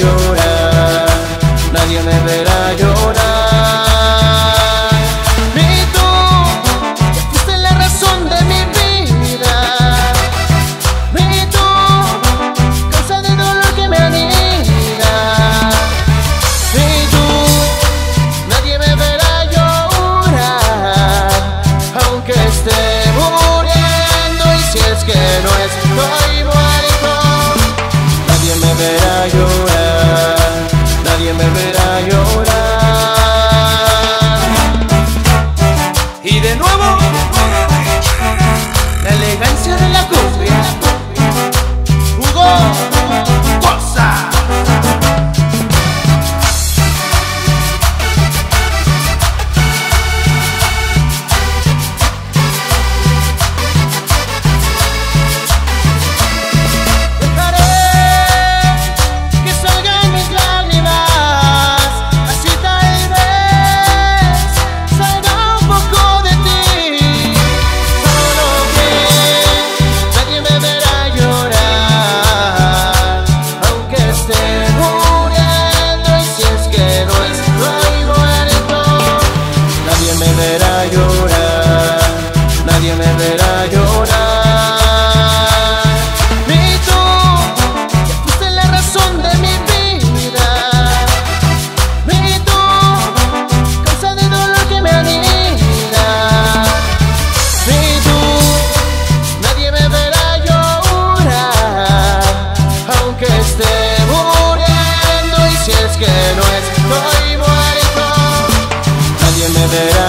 llorar, nadie me verá llorar. tener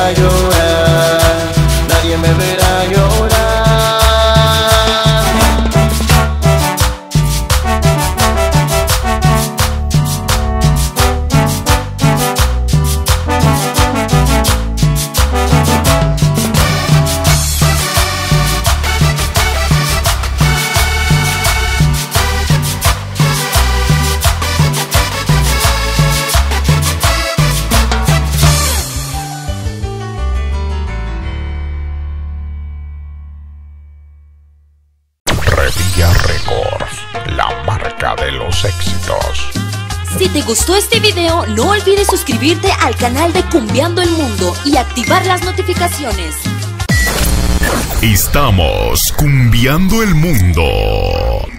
gustó este video, no olvides suscribirte al canal de Cumbiando el Mundo y activar las notificaciones. Estamos cumbiando el mundo.